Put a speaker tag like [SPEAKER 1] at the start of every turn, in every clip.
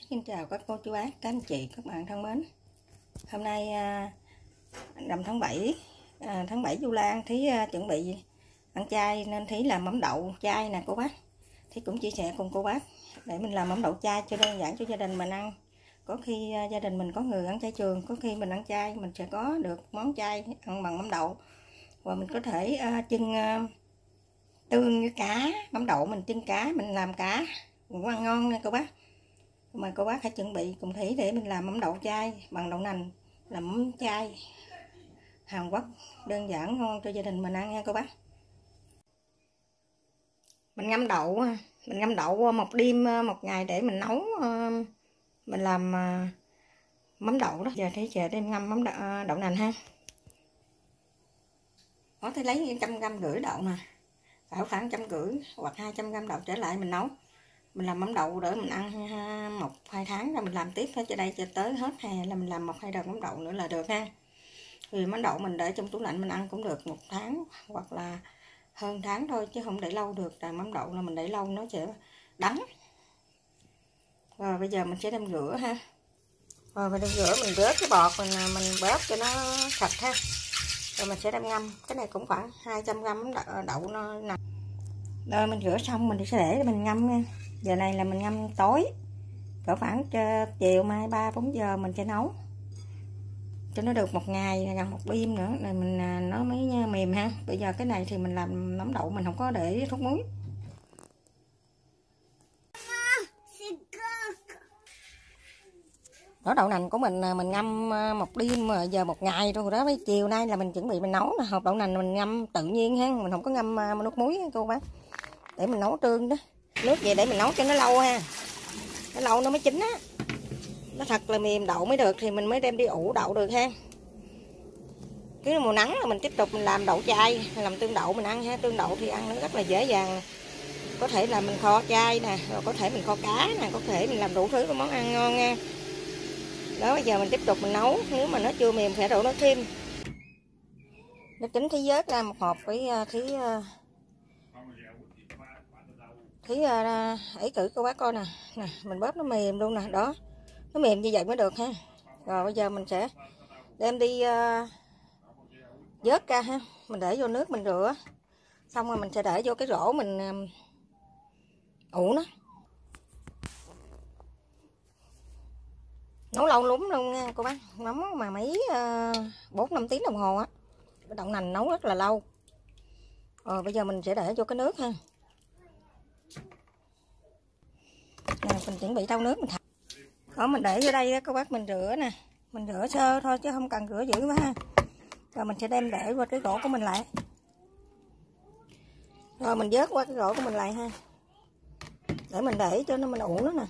[SPEAKER 1] Xin chào các cô chú bác, các anh chị, các bạn thân mến. Hôm nay à, rằm tháng 7, à, tháng 7 du Lan Thí à, chuẩn bị ăn chay nên Thí làm mắm đậu chay nè cô bác. Thí cũng chia sẻ cùng cô bác để mình làm mắm đậu chay cho đơn giản cho gia đình mình ăn. Có khi gia đình mình có người ăn chay trường, có khi mình ăn chay mình sẽ có được món chay ăn bằng mắm đậu. Và mình có thể chưng tương với cá, mắm đậu mình chưng cá, mình làm cá cũng ăn ngon nha cô bác mà cô bác hãy chuẩn bị cùng thủy để mình làm mắm đậu chay bằng đậu nành làm mắm chay. Hàn Quốc đơn giản ngon cho gia đình mình ăn nha cô bác. Mình ngâm đậu mình ngâm đậu một đêm một ngày để mình nấu mình làm à, mắm đậu đó. Giờ thấy chờ đem ngâm mắm đậu, à, đậu nành ha. Có thể lấy trăm gram rưỡi đậu nè bảo khoảng trăm rưỡi hoặc hai trăm gram đậu trở lại mình nấu mình làm mắm đậu để mình ăn một hai tháng rồi mình làm tiếp hết. Cho đây cho tới hết hè là mình làm một hai đợt mắm đậu nữa là được ha. Vì mắm đậu mình để trong tủ lạnh mình ăn cũng được một tháng hoặc là hơn tháng thôi chứ không để lâu được. Là mắm đậu là mình để lâu nó sẽ đắng. Rồi bây giờ mình sẽ đem rửa ha. Rồi mình đem rửa mình bớt cái bọt mình à, mình bóp cho nó sạch ha. Rồi mình sẽ đem ngâm. Cái này cũng khoảng 200 gram đậu, đậu nó nằm. Rồi mình rửa xong mình sẽ để mình ngâm nha giờ này là mình ngâm tối. Cỡ khoảng chiều mai ba, bốn giờ mình sẽ nấu. Cho nó được một ngày, gần một đêm nữa này mình à, nó mới mềm ha. Bây giờ cái này thì mình làm nấm đậu, mình không có để thuốc muối. Đó đậu nành của mình à, mình ngâm à, một đêm giờ một ngày rồi đó với chiều nay là mình chuẩn bị mình nấu hộp đậu nành mình ngâm tự nhiên ha. Mình không có ngâm nước muối cô bác. Để mình nấu tương đó nước về để mình nấu cho nó lâu ha. Nó lâu nó mới chín á. Nó thật là mềm đậu mới được thì mình mới đem đi ủ đậu được ha. Cứ mùa nắng là mình tiếp tục mình làm đậu chay làm tương đậu mình ăn ha. Tương đậu thì ăn nó rất là dễ dàng. Có thể là mình kho chay nè rồi có thể mình kho cá nè có thể mình làm đủ thứ món ăn ngon nha. Đó bây giờ mình tiếp tục mình nấu. Nếu mà nó chưa mềm phải đổ nó thêm. Nó tính thế giới ra một hộp với à, thứ à, ấy cử cô bác coi nè. Nè mình bóp nó mềm luôn nè đó. Nó mềm như vậy mới được ha. Rồi bây giờ mình sẽ đem đi uh, vớt ra ha. Mình để vô nước mình rửa. Xong rồi mình sẽ để vô cái rổ mình um, ủ nó. Nấu lâu lắm luôn nha cô bác. Nấu mà mấy ờ, bốn uh, năm tiếng đồng hồ á. Cái đậu nành nấu rất là lâu. Rồi bây giờ mình sẽ để vô cái nước ha nè mình chuẩn bị thau nước mình thả. Đó, mình để vô đây đó các bác mình rửa nè. Mình rửa sơ thôi chứ không cần rửa dữ quá ha. Rồi mình sẽ đem để qua cái gỗ của mình lại. Rồi mình vớt qua cái gỗ của mình lại ha. Để mình để cho nó, mình ủ nó nè.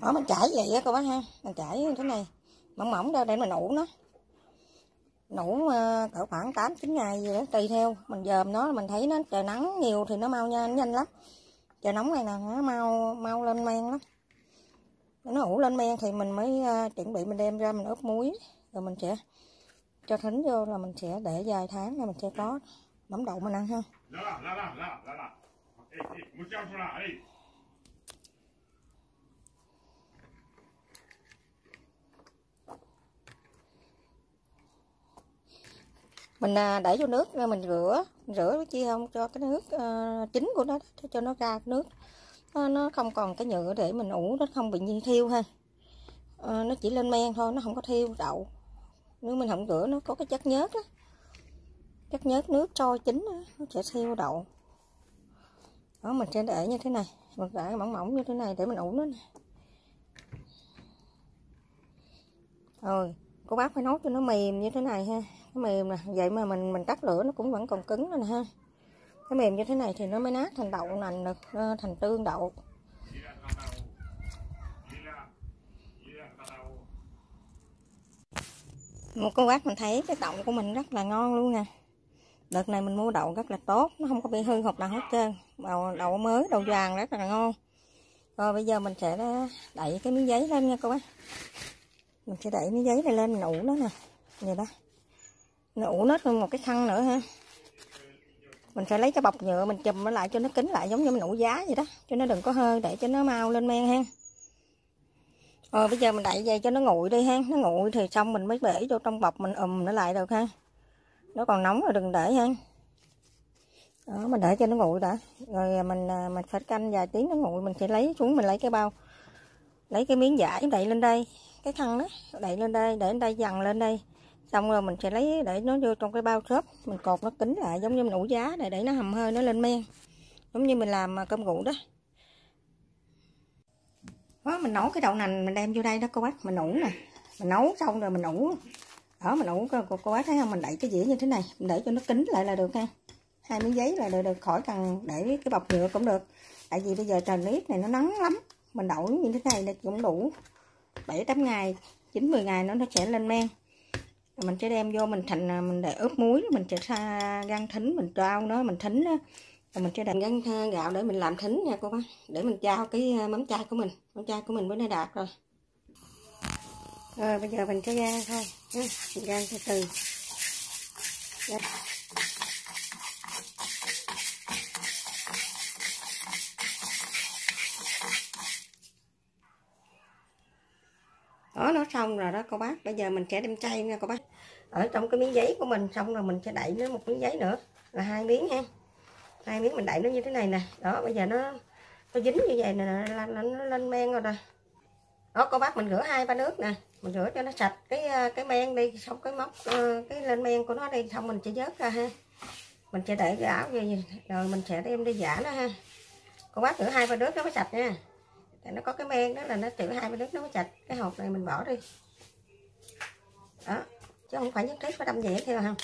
[SPEAKER 1] Ờ, đó mình chảy vậy á, cô bác ha. Mình chảy như thế này. Mỏng mỏng ra để mình ủ nó. Nủ ờ, cỡ khoảng 8 9 ngày gì đó, tùy theo. Mình dòm nó, mình thấy nó trời nắng nhiều thì nó mau nhanh nhanh lắm. Trời nóng này nè, nó mau mau lên men lắm. Nó ủ lên men thì mình mới ờ, chuẩn bị mình đem ra mình ướp muối. Rồi mình sẽ cho thính vô là mình sẽ để vài tháng là mình sẽ có mắm đậu mình ăn ha. Mình à, để vô nước mình rửa rửa chi không cho cái nước ờ, chính của nó cho nó ra nước. Nó, nó không còn cái nhựa để mình ủ nó không bị nhiên thiêu ha. Ờ, nó chỉ lên men thôi nó không có thiêu đậu. Nếu mình không rửa nó có cái chất nhớt á. Chất nhớt nước trôi chín đó, nó sẽ thiêu đậu. Đó mình sẽ để như thế này. Mình để mỏng mỏng như thế này để mình ủ nó nè. Rồi cô bác phải nấu cho nó mềm như thế này ha nó mềm nè vậy mà mình mình tắt lửa nó cũng vẫn còn cứng nè ha. Cái mềm như thế này thì nó mới nát thành đậu nành được ờ, thành tương đậu. Một cô bác mình thấy cái đậu của mình rất là ngon luôn nè. Đợt này mình mua đậu rất là tốt nó không có bị hư hột nào hết trơn. Đậu, đậu mới đậu vàng rất là ngon. Rồi bây giờ mình sẽ đẩy cái miếng giấy lên nha cô bác. Mình sẽ đẩy miếng giấy này lên mình ủ nó nè. Vậy đó mình ủ nó thêm một cái khăn nữa ha. Mình phải lấy cái bọc nhựa mình chùm nó lại cho nó kín lại giống như mình ủ giá vậy đó. Cho nó đừng có hơi, để cho nó mau lên men ha rồi ờ, bây giờ mình đậy dây cho nó nguội đi ha. Nó nguội thì xong mình mới bể vô trong bọc mình ùm nó lại được ha. Nó còn nóng rồi đừng để ha. Đó, mình để cho nó nguội đã. Rồi mình à, mình phải canh vài tiếng nó nguội, mình sẽ lấy xuống mình lấy cái bao. Lấy cái miếng vải đậy lên đây, cái khăn đó, đậy lên đây, để lên đây dằn lên đây xong rồi mình sẽ lấy để nó vô trong cái bao xốp mình cột nó kín lại giống như mình ủ giá để để nó hầm hơi nó lên men. Giống như mình làm à, cơm gụ đó. Đó mình nấu cái đậu nành mình đem vô đây đó cô bác. Mình ủ nè. Mình nấu xong rồi mình ủ. Đó mình ủ cô, cô bác thấy không? Mình đậy cái dĩa như thế này. Mình để cho nó kín lại là được ha. Hai miếng giấy là được, được. Khỏi cần để cái bọc nhựa cũng được. Tại vì bây giờ trời nước này nó nắng lắm. Mình đậu như thế này là cũng đủ 7 8 ngày 9 10 ngày nó nó sẽ lên men mình sẽ đem vô mình thành à, mình để ướp muối, mình sẽ xa gan thính, mình trao nó, mình thính đó rồi mình sẽ đặt gan à, gạo để mình làm thính nha cô bác, để mình trao cái à, mắm chay của mình mắm chay của mình bữa nó đạt rồi. Rồi bây giờ mình sẽ gan thôi mình gan từ từ. Đây. Đó nó xong rồi đó cô bác. Bây giờ mình sẽ đem chay nha cô bác. Ở trong cái miếng giấy của mình xong rồi mình sẽ đậy nó một miếng giấy nữa. Là hai miếng ha. Hai miếng mình đậy nó như thế này nè. Đó bây giờ nó nó dính như vậy nè nó, nó, nó lên men rồi nè. Đó cô bác mình rửa hai ba nước nè. Mình rửa cho nó sạch cái à, cái men đi xong cái móc à, cái lên men của nó đi xong mình sẽ vớt ra ha. Mình sẽ để cái áo vậy rồi mình sẽ đem đi giả nó ha. Cô bác rửa hai ba nước nó mới sạch nha tại nó có cái men đó là nó tiểu hai mươi lít nó mới sạch cái hộp này mình bỏ đi. Đó, chứ không phải nhất thiết phải đâm dẻ theo không?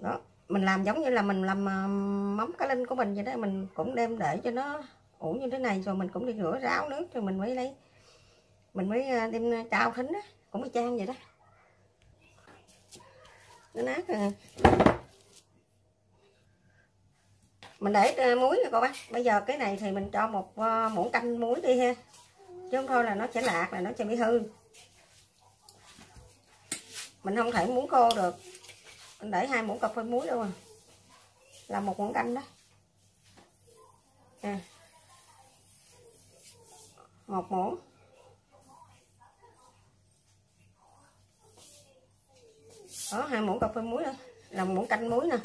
[SPEAKER 1] Đó, mình làm giống như là mình làm ờ, móng cá linh của mình vậy đó. Mình cũng đem để cho nó ủ như thế này, rồi mình cũng đi rửa ráo nước rồi mình mới lấy. Mình mới ờ, đem trao thính á, cũng y chang vậy đó. Nó nát rồi mình để ờ, muối nha cô bác. Bây giờ cái này thì mình cho một ờ, muỗng canh muối đi ha. Chứ không thôi là nó sẽ lạc, là nó sẽ bị hư. Mình không thể muốn khô được. Mình để hai muỗng cà phê muối luôn à. Là một muỗng canh đó. À. một muỗng. Đó, hai muỗng cà phê muối đó. là muỗng canh muối nè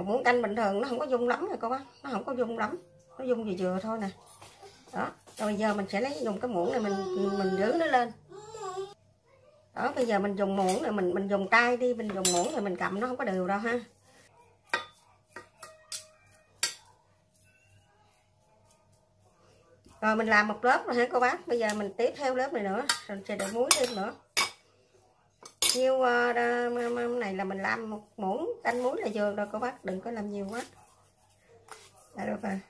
[SPEAKER 1] một muỗng canh bình thường nó không có dung lắm rồi cô bác. Nó không có dung lắm. Nó dung vừa vừa thôi nè. Đó, rồi bây giờ mình sẽ lấy dùng cái muỗng này mình mình rưới nó lên. Đó, bây giờ mình dùng muỗng này, mình mình dùng tay đi, mình dùng muỗng thì mình cầm nó không có đều đâu ha. Rồi mình làm một lớp rồi hả cô bác. Bây giờ mình tiếp theo lớp này nữa, rồi sẽ đổ muối thêm nữa nhiêu uh, này là mình làm một muỗng canh muối là vừa rồi cô bác đừng có làm nhiều quá. Đã được rồi.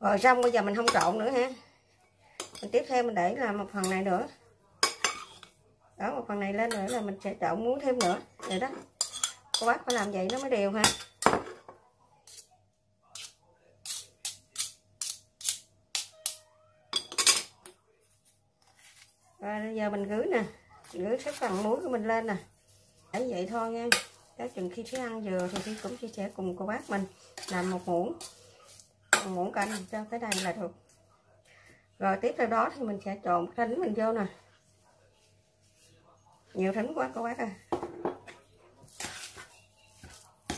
[SPEAKER 1] Rồi xong bây giờ mình không trộn nữa ha. Mình tiếp theo mình để là một phần này nữa. Đó một phần này lên nữa là mình sẽ trộn muối thêm nữa. Vậy đó. Cô bác phải làm vậy nó mới đều ha. Rồi bây giờ mình gửi nè rửa cái phần muối của mình lên nè. Để vậy thôi nha. Đó chừng khi sẽ ăn dừa thì khi cũng chia sẻ cùng cô bác mình làm một muỗng. Một muỗng canh cho cái này là được. Rồi tiếp theo đó thì mình sẽ trộn thính mình vô nè. Nhiều thính quá cô bác à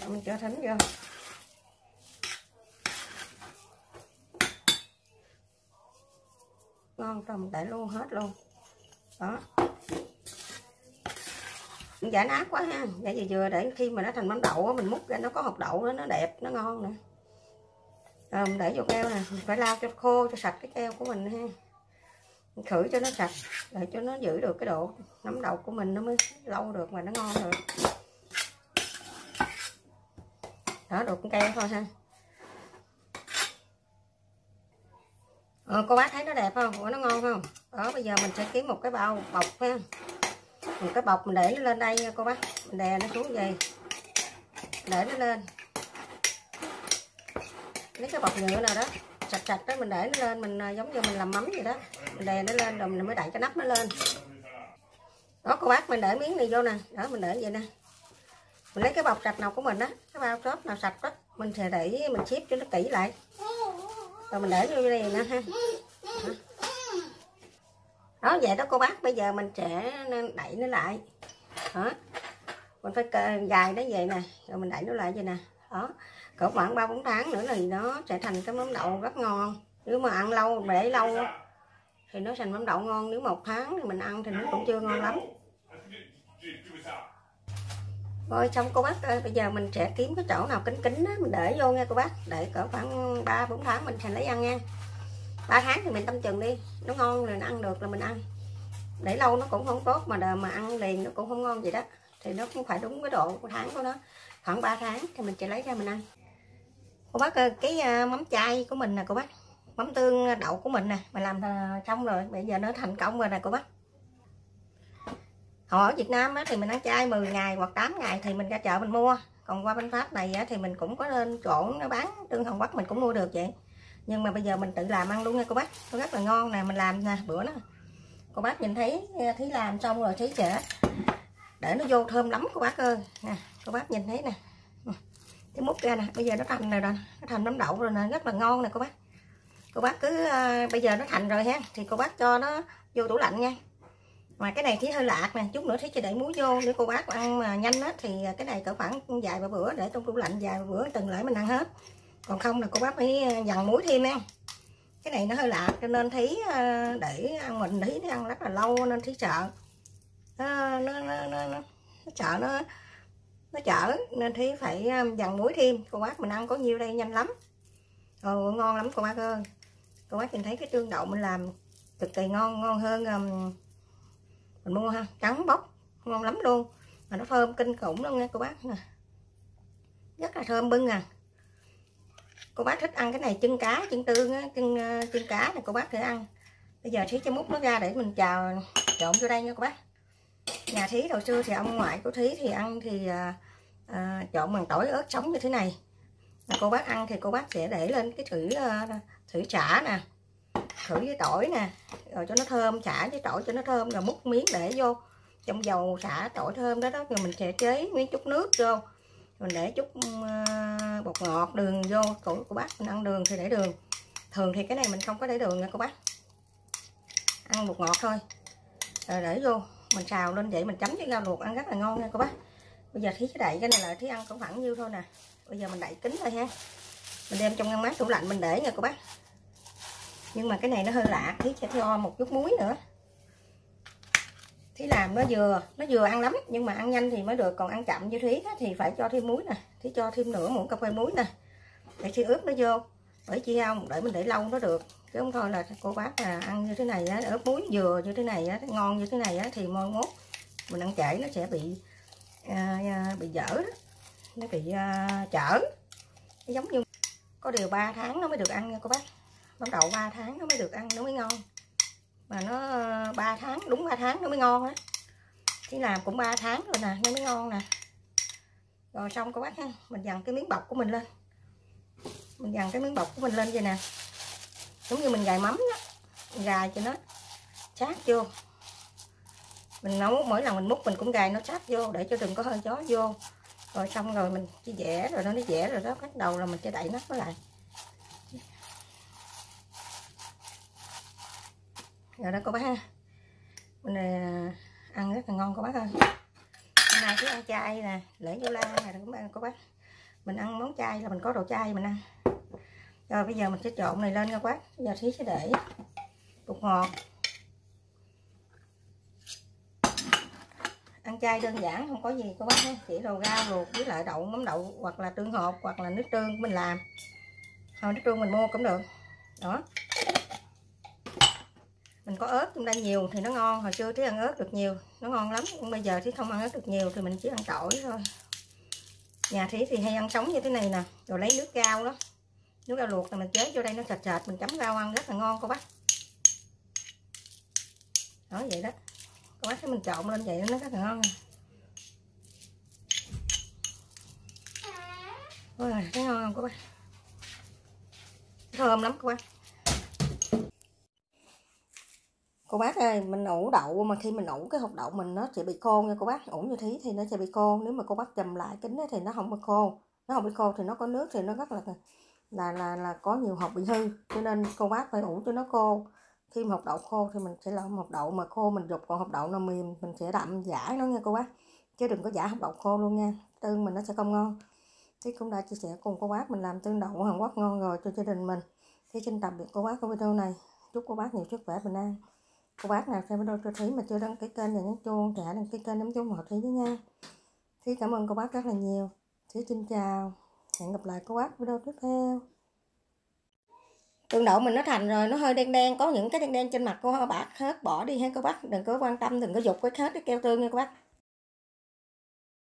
[SPEAKER 1] mình cho thính vô. Ngon tầm để luôn hết luôn. Đó. Dạ, giả nát quá ha. Dạ, để vừa vừa để khi mà nó thành mắm đậu mình múc ra nó có hột đậu đó, nó đẹp nó ngon nữa. Rồi mình để vô keo nè. Phải lau cho khô cho sạch cái keo của mình ha. Mình khử cho nó sạch để cho nó giữ được cái độ nấm đậu của mình nó mới lâu được mà nó ngon được. Đó được con keo thôi ha. Ờ, cô bác thấy nó đẹp không? Nó ngon không? Đó bây giờ mình sẽ kiếm một cái bao bọc ha mình cái bọc mình để nó lên đây nha cô bác. Mình đè nó xuống vậy. Để nó lên. Lấy cái bọc nhựa nào đó sạch sạch đó, mình để nó lên, mình à, giống như mình làm mắm vậy đó. Mình đè nó lên rồi mình mới đậy cái nắp nó lên. Đó, cô bác, mình để miếng này vô nè. Đó, mình để vậy nè. Mình lấy cái bọc sạch nào của mình á, cái bao xốp nào sạch đó, mình sẽ để mình xếp cho nó kỹ lại. Rồi mình để vô đây nè ha. Đó vậy đó cô bác, bây giờ mình sẽ đẩy nó lại. Đó. Mình phải dài nó vậy nè, rồi mình đẩy nó lại vậy nè. Đó. Cỡ khoảng ba, bốn tháng nữa thì nó sẽ thành cái mắm đậu rất ngon. Nếu mà ăn lâu, để lâu thì nó thành mắm đậu ngon. Nếu một tháng thì mình ăn thì nó cũng chưa ngon lắm. Rồi, xong cô bác ơi, bây giờ mình sẽ kiếm cái chỗ nào kính kính đó mình để vô nha cô bác. Để cỡ khoảng ba, bốn tháng mình sẽ lấy ăn nha ba tháng thì mình tâm chừng đi nó ngon rồi nó ăn được là mình ăn. Để lâu nó cũng không tốt mà mà ăn liền nó cũng không ngon gì đó. Thì nó cũng phải đúng cái độ của tháng của nó. Khoảng 3 tháng thì mình sẽ lấy ra mình ăn. Cô bác ơi cái ờ, mắm chay của mình nè cô bác. Mắm tương đậu của mình nè mình làm ờ, xong rồi. Bây giờ nó thành công rồi nè cô bác. Họ ở Việt Nam á, thì mình ăn chay 10 ngày hoặc 8 ngày thì mình ra chợ mình mua. Còn qua bên Pháp này á, thì mình cũng có lên chỗ nó bán tương hồng Quốc mình cũng mua được vậy nhưng mà bây giờ mình tự làm ăn luôn nha cô bác. Nó rất là ngon nè mình làm nè bữa đó. Cô bác nhìn thấy à, thí làm xong rồi thấy trẻ để nó vô thơm lắm cô bác ơi. Nè cô bác nhìn thấy nè. Ừ, cái múc ra nè bây giờ nó thành rồi, nè nó thành nấm đậu rồi nè rất là ngon nè cô bác. Cô bác cứ uh, bây giờ nó thành rồi ha thì cô bác cho nó vô tủ lạnh nha. Mà cái này thì hơi lạc nè chút nữa thì cho để muối vô. Để cô bác ăn mà nhanh á thì cái này cỡ khoảng vài ba bữa để trong tủ lạnh vài bữa từng lại mình ăn hết còn không là cô bác ấy ờ, dằn muối thêm nha cái này nó hơi lạ cho nên thấy ờ, để ăn mình thấy nó ăn rất là lâu nên thấy sợ. Nó nó nó, nó, nó, nó sợ nó nó chở nên thấy phải ờ, dằn muối thêm. Cô bác mình ăn có nhiêu đây nhanh lắm. Ồ, ngon lắm cô bác ơi. Cô bác nhìn thấy cái tương đậu mình làm cực kỳ ngon ngon hơn um, mình mua ha trắng bóc ngon lắm luôn. Mà nó thơm kinh khủng luôn nha cô bác nè rất là thơm bưng à cô bác thích ăn cái này chân cá chân tương á, chân ờ, chân cá này cô bác thể ăn. Bây giờ thí cho múc nó ra để mình chào trộn vô đây nha cô bác. Nhà thí hồi xưa thì ông ngoại của thí thì ăn thì à, à, trộn bằng tỏi ớt sống như thế này. Mà cô bác ăn thì cô bác sẽ để lên cái thử thử chả nè thử với tỏi nè rồi cho nó thơm chả với tỏi cho nó thơm rồi múc miếng để vô trong dầu xả tỏi thơm đó đó rồi mình sẽ chế miếng chút nước vô mình để chút à, bột ngọt đường vô của, của bác mình ăn đường thì để đường. Thường thì cái này mình không có để đường nha cô bác. Ăn bột ngọt thôi. Rồi để vô mình xào lên vậy mình chấm với rau luộc ăn rất là ngon nha cô bác. Bây giờ thí cái đậy cái này là thí ăn cũng khoảng nhiêu thôi nè. Bây giờ mình đậy kính thôi ha. Mình đem trong ngăn mát tủ lạnh mình để nha cô bác. Nhưng mà cái này nó hơi lạ thí sẽ thêm một chút muối nữa thế làm nó vừa nó vừa ăn lắm nhưng mà ăn nhanh thì mới được còn ăn chậm như thí thì phải cho thêm muối nè thí cho thêm nửa muỗng cà phê muối nè. Để khi ướp nó vô bởi chi không để mình để lâu nó được. Chứ không thôi là cô bác là ăn như thế này á ướp muối vừa như thế này á ngon như thế này á thì mai mốt mình ăn trễ nó sẽ bị à, à bị dở đó. nó bị à, chở nó giống như có điều 3 tháng nó mới được ăn nha cô bác. Bắt đầu 3 tháng nó mới được ăn nó mới ngon mà nó ờ, 3 tháng, đúng 3 tháng nó mới ngon á. Thì làm cũng 3 tháng rồi nè, nó mới ngon nè. Rồi xong cô bác ha mình dằn cái miếng bọc của mình lên. Mình dằn cái miếng bọc của mình lên vậy nè. Giống như mình gài mắm đó gài cho nó chát vô. Mình nấu, mỗi lần mình múc mình cũng gài nó chát vô để cho đừng có hơi gió vô. Rồi xong rồi mình chỉ vẽ rồi nó nó vẽ rồi đó, bắt đầu là mình sẽ đậy nắp nó lại. Rồi đó cô bác ha. Mình này ăn rất là ngon cô bác ơi. Hôm nay cứ ăn chay nè, lễ vô la này cũng ăn cô bác. Mình ăn món chay là mình có đồ chay mình ăn. Rồi bây giờ mình sẽ trộn này lên nha quá bây giờ thí sẽ để bột ngọt. Ăn chay đơn giản, không có gì cô bác chỉ đồ rau luộc với lại đậu mắm đậu hoặc là tương hộp hoặc là nước tương mình làm. Thôi, nước tương mình mua cũng được. Đó mình có ớt trong đây nhiều thì nó ngon hồi xưa thì ăn ớt được nhiều nó ngon lắm. Nhưng bây giờ thì không ăn ớt được nhiều thì mình chỉ ăn tỏi thôi. Nhà thí thì hay ăn sống như thế này nè rồi lấy nước rau đó. Nước rau luộc là mình chế vô đây nó sạch sệt mình chấm rau ăn rất là ngon cô bác. Đó vậy đó. Cô bác thấy mình trộn lên vậy nó rất là ngon. Ôi, thấy ngon không cô bác? Thơm lắm cô bác. Cô bác ơi, mình ủ đậu mà khi mình ủ cái hột đậu mình nó sẽ bị khô nha cô bác. Ủ như thế thì nó sẽ bị khô. Nếu mà cô bác chầm lại kính thì nó không bị khô. Nó không bị khô thì nó có nước thì nó rất là là là là có nhiều hột bị hư. Cho nên cô bác phải ủ cho nó khô. Khi mà hột đậu khô thì mình sẽ làm hột đậu mà khô, mình dục còn hột đậu nó mềm, mình sẽ đậm giả nó nha cô bác. Chứ đừng có giả hột đậu khô luôn nha. Tương mình nó sẽ không ngon. Thì cũng đã chia sẻ cùng cô bác mình làm tương đậu Hàn Quốc ngon rồi cho gia đình mình. Thì xin tạm biệt cô bác ở video này. Chúc cô bác nhiều sức khỏe, bình an cô bác nào xem video cho Thúy mà chưa đăng ký kênh và nhấn chuông thì hãy đăng ký kênh nhấn chuông họ Thúy với nha Thúy cảm ơn cô bác rất là nhiều. Thúy xin chào. Hẹn gặp lại cô bác video tiếp theo. Tương đậu mình nó thành rồi nó hơi đen đen có những cái đen đen trên mặt cô bác hết bỏ đi ha, cô bác đừng có quan tâm đừng có dục cái hết cái keo tương nha cô bác.